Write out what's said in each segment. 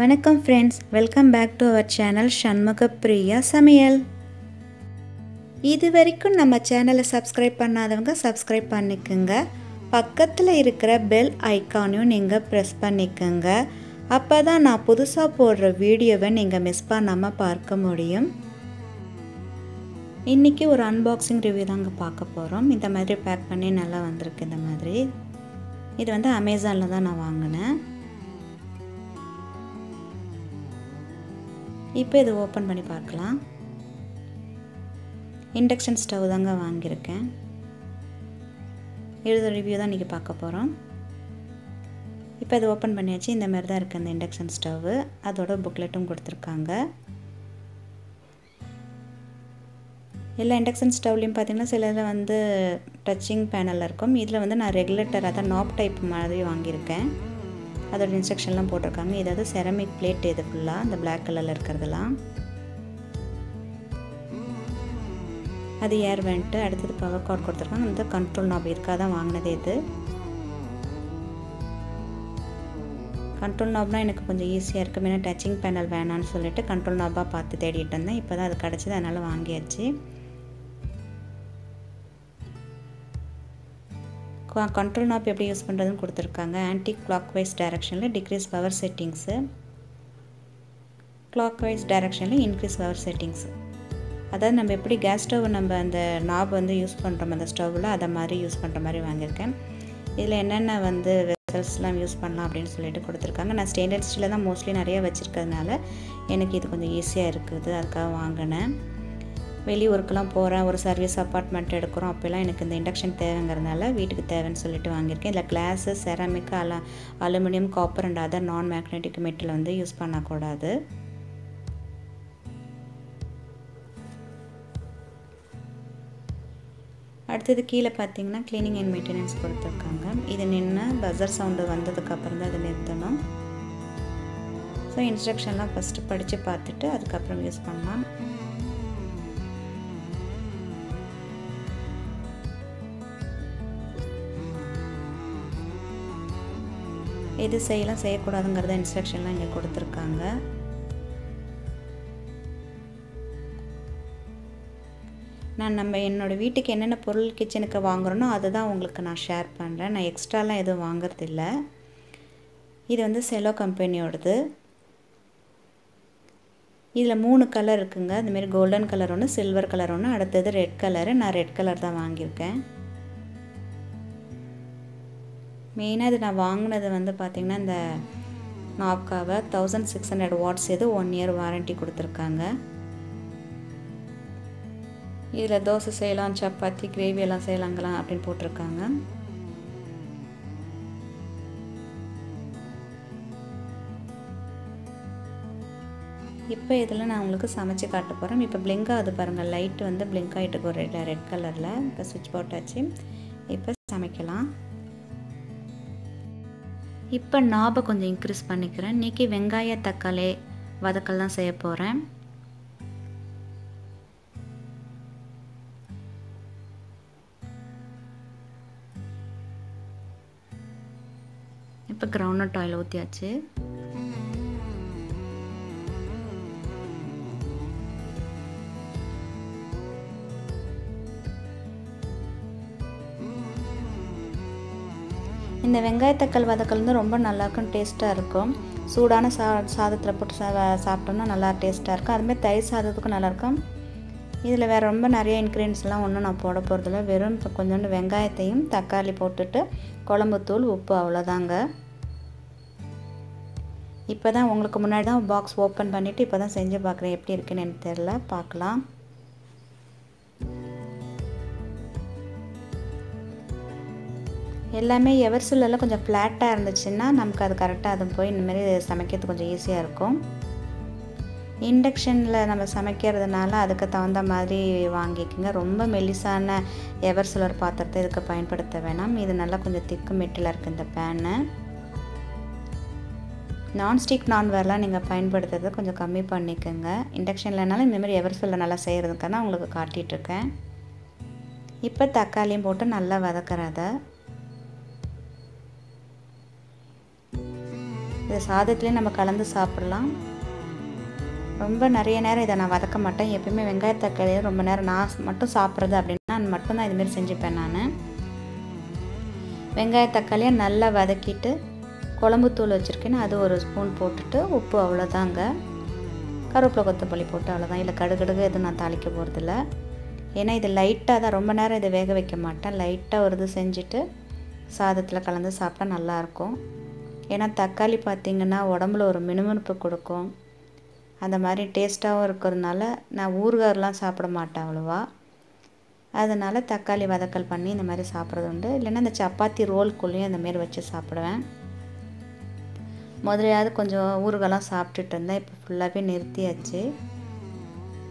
வணக்கம் friends welcome back to our channel Shanmuga Priya Samayal. இது வரைக்கும் நம்ம சேனலை சப்ஸ்கிரைப் பண்ணாதவங்க சப்ஸ்கிரைப் பண்ணிக்கோங்க. பக்கத்தில் இருக்கிற பெல் ஐக்கானையும் நீங்கள் ப்ரெஸ் பண்ணிக்கோங்க. அப்போ தான் நான் புதுசாக போடுற வீடியோவை நீங்கள் மிஸ் பண்ணாமல் பார்க்க முடியும். இன்றைக்கி ஒரு அன்பாக்சிங் ரிவ்யூ தாங்க பார்க்க போகிறோம் இந்த மாதிரி பேக் பண்ணி நல்லா வந்திருக்கு இந்த மாதிரி. இது வந்து அமேசானில் தான் நான் வாங்கினேன். இப்போ இதை ஓப்பன் பண்ணி பார்க்கலாம். இண்டக்ஷன் ஸ்டவ் தாங்க வாங்கியிருக்கேன். எழுத ரிவ்யூ தான் இன்றைக்கி பார்க்க போகிறோம் இப்போ இது ஓப்பன் பண்ணியாச்சு. இந்த மாதிரி தான் இருக்குது அந்த இண்டக்ஷன் ஸ்டவ்வு அதோட புக்லெட்டும் கொடுத்துருக்காங்க. எல்லா இண்டக்ஷன் ஸ்டவ்லேயும் பார்த்திங்கன்னா சில வந்து டச்சிங் பேனலில் இருக்கும். இதில் வந்து நான் ரெகுலேட்டர் அதான் நாப் டைப் மாதிரி வாங்கியிருக்கேன். அதோட இன்ஸ்ட்ரக்ஷன்லாம் போட்டிருக்காங்க. ஏதாவது செரமிக் பிளேட் இது ஃபுல்லாக அந்த பிளாக் கலரில் இருக்கிறதெல்லாம். அது ஏர் வேண்ட்டு அடுத்தது பவர் கார்ட் கொடுத்துருக்காங்க. அந்த கண்ட்ரோல் நாப் இதுக்காக தான் வாங்கினதே இது. கண்ட்ரோல் நாப்னால் எனக்கு கொஞ்சம் ஈஸியாக இருக்கும் ஏன்னா டச்சிங் பேனல் வேணான்னு சொல்லிட்டு கண்ட்ரோல் நாப்பாக பார்த்து தேடிட்டு இருந்தேன். இப்போ தான் அது கிடச்சிது அதனால் வாங்கியாச்சு. கண்ட்ரோல் நாப் எப்படி யூஸ் பண்ணுறதுன்னு கொடுத்துருக்காங்க. ஆன்டி கிளாக் வைஸ் டைரக்ஷனில் decrease power settings clock wise டைரக்ஷனில் இன்க்ரீஸ் பவர் செட்டிங்ஸு அதாவது நம்ம எப்படி கேஸ் ஸ்டவ் நம்ம அந்த நாப் வந்து யூஸ் பண்ணுறோம் அந்த ஸ்டவ்வில் அதை மாதிரி யூஸ் பண்ணுற மாதிரி வாங்கியிருக்கேன். இதில் என்னென்ன வந்து வெசல்ஸ்லாம் யூஸ் பண்ணலாம் அப்படின்னு சொல்லிட்டு கொடுத்துருக்காங்க. நான் ஸ்டெயின்லெஸ் ஸ்டீலில் தான் மோஸ்ட்லி நிறைய வச்சுருக்கிறதுனால எனக்கு இது கொஞ்சம் ஈஸியாக இருக்குது. அதுக்காக வாங்கினேன். வெளியூருக்கெல்லாம் போகிறேன் ஒரு சர்வீஸ் அப்பார்ட்மெண்ட் எடுக்கிறோம் அப்போல்லாம் எனக்கு இந்த இண்டக்ஷன் தேவைங்கிறதுனால வீட்டுக்கு தேவைன்னு சொல்லிட்டு வாங்கியிருக்கேன். இதில் கிளாஸு செராமிக் அல aluminium copper and other non magnetic metal வந்து யூஸ் பண்ணக்கூடாது. அடுத்தது கீழே பார்த்தீங்கன்னா க்ளீனிங் அண்ட் மெயின்டெனன்ஸ் கொடுத்துருக்காங்க. இது நின்று பஸர் சவுண்டு வந்ததுக்கப்புறம் தான் அதை நிறுத்தணும். ஸோ இன்ஸ்ட்ரக்ஷன்லாம் ஃபஸ்ட்டு படித்து பார்த்துட்டு அதுக்கப்புறம் யூஸ் பண்ணலாம். எது செய்யலாம் செய்யக்கூடாதுங்கிறத இன்ஸ்ட்ரக்ஷன்லாம் இங்கே கொடுத்துருக்காங்க. நான் நம்ம என்னோடய வீட்டுக்கு என்னென்ன பொருள் கிச்சனுக்கு வாங்குகிறோனோ அதை தான் உங்களுக்கு நான் ஷேர் பண்ணுறேன் நான் எக்ஸ்ட்ராலாம் எதுவும் வாங்குறதில்ல. இது வந்து செலோ கம்பெனியோடது இதில் மூணு கலர் இருக்குங்க. அதுமாரி கோல்டன் கலர் ஒன்று சில்வர் கலர் ஒன்று அடுத்தது ரெட் கலரு நான் ரெட் கலர் தான் வாங்கியிருக்கேன். மெயினாக இது நான் வாங்கினது வந்து பார்த்திங்கன்னா இந்த நாப்காவை தௌசண்ட் சிக்ஸ் ஹண்ட்ரட் வாட்ஸ் இது ஒன் இயர் வாரண்ட்டி கொடுத்துருக்காங்க. இதில் தோசை செய்யலாம் சப்பாத்தி கிரேவி எல்லாம் செய்யலாங்களாம் அப்படின்னு போட்டிருக்காங்க. இப்போ இதில் நான் உங்களுக்கு சமைச்சு காட்ட போகிறேன் இப்போ பிளிங்க் ஆகுது பாருங்கள் லைட் வந்து பிளிங்க் ஆகிட்டு ஒரு ரெட் ரெட் கலரில் இப்போ சுவிட்ச் போட்டாச்சு இப்போ சமைக்கலாம். இப்போ நாபை கொஞ்சம் இன்க்ரீஸ் பண்ணிக்கிறேன். இன்றைக்கி வெங்காய தக்காளி வதக்கல் தான் செய்ய போகிறேன் இப்போ கிரவுண்ட் ஆயில் ஊற்றியாச்சு இந்த வெங்காயத்தக்காள் வதக்கல் வந்து ரொம்ப நல்லாயிருக்கும் டேஸ்ட்டாக இருக்கும். சூடான சா சாதத்தில் போட்டு சா சாப்பிட்டோம்னா நல்லா டேஸ்ட்டாக இருக்கும். அதுமாதிரி தயிர் சாதத்துக்கும் நல்லாயிருக்கும் இதில் வேறு ரொம்ப நிறைய இன்க்ரீடியன்ஸ்லாம் ஒன்றும் நான் போட போகிறதில்ல வெறும் இப்போ கொஞ்சோண்டு வெங்காயத்தையும் தக்காளி போட்டுட்டு குழம்புத்தூள் உப்பு அவ்வளோதாங்க. இப்போ தான் உங்களுக்கு முன்னாடி தான் பாக்ஸ் ஓப்பன் பண்ணிவிட்டு இப்போ தான் செஞ்சு பார்க்குறேன் எப்படி இருக்குன்னு எனக்கு தெரில பார்க்கலாம் எல்லாமே எவர்சிலெல்லாம் கொஞ்சம் ஃப்ளாட்டாக இருந்துச்சுன்னா நமக்கு அது கரெக்டாக அது போய் இந்தமாரி சமைக்கிறது கொஞ்சம் ஈஸியாக இருக்கும். இண்டக்ஷனில் நம்ம சமைக்கிறதுனால அதுக்கு தகுந்த மாதிரி வாங்கிக்கோங்க. ரொம்ப மெலிசான எவர் சிலர் பாத்திரத்தை இதுக்கு பயன்படுத்த வேணாம். இது நல்லா கொஞ்சம் திக்கு மெட்டில் இருக்குது இந்த பேனு நான்ஸ்டிக் நான்வேர்லாம் நீங்கள் பயன்படுத்துறதை கொஞ்சம் கம்மி பண்ணிக்கோங்க. இண்டக்ஷன்லனாலும் இந்தமாதிரி எவர் சிலர் நல்லா செய்கிறதுக்காக தான் உங்களுக்கு காட்டிகிட்ருக்கேன் இப்போ தக்காளியும் போட்டு நல்லா வதக்கிறதை இதை சாதத்துலேயும் நம்ம கலந்து சாப்பிட்லாம். ரொம்ப நிறைய நேரம் இதை நான் வதக்க மாட்டேன். எப்பயுமே வெங்காய தக்காளியை ரொம்ப நேரம் நான் மட்டும் சாப்பிட்றது அப்படின்னா மட்டும்தான் இதுமாரி செஞ்சுப்பேன் நான். வெங்காய தக்காளியை நல்லா வதக்கிட்டு குழம்பு தூள் வச்சுருக்கேன்னு அது ஒரு ஸ்பூன் போட்டுட்டு உப்பு அவ்வளோதாங்க. கருவேப்பிலை கொத்தமல்லி போட்டு அவ்வளோதான். இல்லை கடுகடுகு எதுவும் நான் தாளிக்க போகிறதில்ல ஏன்னா இது லைட்டாக தான். ரொம்ப நேரம் இதை வேக வைக்க மாட்டேன். லைட்டாக ஒரு இது செஞ்சுட்டு சாதத்தில் கலந்து சாப்பிட்டா நல்லாயிருக்கும் ஏன்னா தக்காளி பார்த்திங்கன்னா உடம்புல ஒரு மினுமினுப்பு கொடுக்கும். அந்த மாதிரி டேஸ்ட்டாகவும் இருக்கிறதுனால நான் ஊறுகாயெலாம் சாப்பிட மாட்டேன் அவ்வளோவா. அதனால் தக்காளி வதக்கல் பண்ணி இந்த மாதிரி சாப்பிட்றது உண்டு. இல்லைன்னா இந்த சப்பாத்தி ரோல்குள்ளேயும் அந்த மாரி வச்சு சாப்பிடுவேன். முதலையாவது கொஞ்சம் ஊறுகாலாம் சாப்பிட்டுட்டு இருந்தேன். இப்போ ஃபுல்லாகவே நிறுத்தியாச்சு.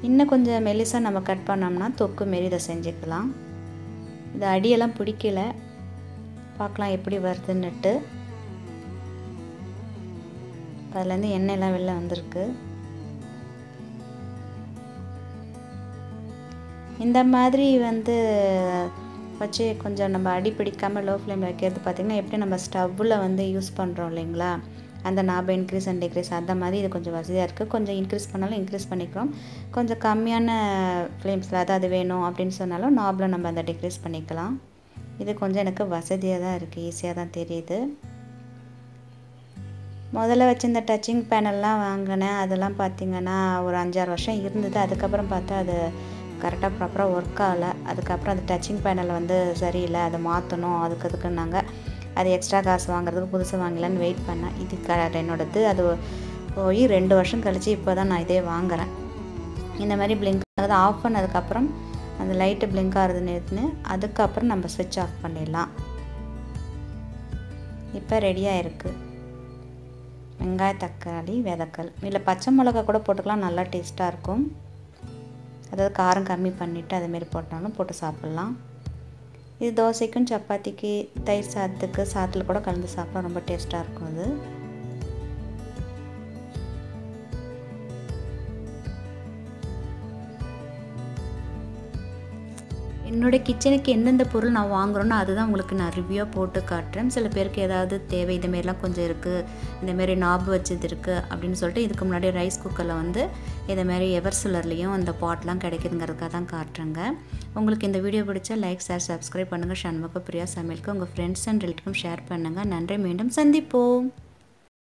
இன்னும் கொஞ்சம் மெலிசாக நம்ம கட் பண்ணோம்னா தொக்கு மாரி இதை செஞ்சுக்கலாம். இது அடியெல்லாம் பிடிக்கல. பார்க்கலாம் எப்படி வருதுன்னுட்டு. அதுலேருந்து எண்ணெயெல்லாம் வெளில வந்திருக்கு. இந்த மாதிரி வந்து வச்சு கொஞ்சம் நம்ம அடி பிடிக்காமல் லோ ஃப்ளேமில் வைக்கிறது பார்த்திங்கன்னா எப்படி நம்ம ஸ்டவ்வில் வந்து யூஸ் பண்ணுறோம் இல்லைங்களா? அந்த நாபை இன்க்ரீஸ் அண்ட் டிக்ரீஸ் அந்த மாதிரி இது கொஞ்சம் வசதியாக இருக்குது கொஞ்சம் இன்க்ரீஸ் பண்ணாலும் இன்க்ரீஸ் பண்ணிக்கிறோம். கொஞ்சம் கம்மியான ஃப்ளேம்ஸில் அதாவது வேணும் அப்படின்னு சொன்னாலும் நாபில் நம்ம அதை டிக்ரீஸ் பண்ணிக்கலாம். இது கொஞ்சம் எனக்கு வசதியாக தான் இருக்குது ஈஸியாக தான் தெரியுது. முதல்ல வச்சுருந்த டச்சிங் பேனல்லாம் வாங்கினேன். அதெல்லாம் பார்த்திங்கன்னா ஒரு அஞ்சாறு வருஷம் இருந்தது. அதுக்கப்புறம் பார்த்தா அது கரெக்டாக ப்ராப்பராக ஒர்க் ஆகலை. அதுக்கப்புறம் அந்த டச்சிங் பேனல் வந்து சரியில்லை. அதை மாற்றணும் அதுக்கு அதுக்குன்னாங்க. அது எக்ஸ்ட்ரா காசு வாங்குறதுக்கு புதுசு வாங்கலான்னு வெயிட் பண்ணேன். இது க என்னோடது. அது போய் ரெண்டு வருஷம் கழித்து இப்போ தான் நான் இதே வாங்குகிறேன் இந்த மாதிரி பிளிங்க் ஆகுது. ஆஃப் பண்ணதுக்கப்புறம் அந்த லைட்டு பிளிங்க் ஆகுறது நிறுத்துன்னு அதுக்கப்புறம் நம்ம ஸ்விட்ச் ஆஃப் பண்ணிடலாம். இப்போ ரெடியாக இருக்குது வெங்காய தக்காளி விதக்கல் இல்லை பச்சை மிளகா கூட போட்டுக்கலாம் நல்லா டேஸ்ட்டாக இருக்கும். அதாவது காரம் கம்மி பண்ணிவிட்டு அதுமாரி போட்டாலும் போட்டு சாப்பிட்லாம். இது தோசைக்கும் சப்பாத்திக்கு தயிர் சாதத்துக்கு சாத்தில் கூட கலந்து சாப்பிட்டா ரொம்ப டேஸ்ட்டாக இருக்கும் அது. என்னோடய கிச்சனுக்கு எந்தெந்த பொருள் நான் வாங்குகிறேனோ அதுதான் உங்களுக்கு நான் ரிவ்யூவாக போட்டு காட்டுறேன். சில பேருக்கு ஏதாவது தேவை இதுமாரிலாம் கொஞ்சம் இருக்குது இந்தமாரி நாபு வச்சது இருக்குது அப்படின்னு சொல்லிட்டு இதுக்கு முன்னாடி ரைஸ் குக்கரில் வந்து இதேமாரி எவர் சிலர்லேயும் அந்த பாட்லாம் கிடைக்குதுங்கிறதுக்காக தான் காட்டுறேங்க. உங்களுக்கு இந்த வீடியோ பிடிச்சா லைக் ஷேர் சப்ஸ்கிரைப் பண்ணுங்கள் சண்முக பிரியா சமையலுக்கு உங்கள் ஃப்ரெண்ட்ஸ் அண்ட் ரிலேட்டிவ்க்கும் ஷேர் பண்ணுங்கள் நன்றி மீண்டும் சந்திப்போம்.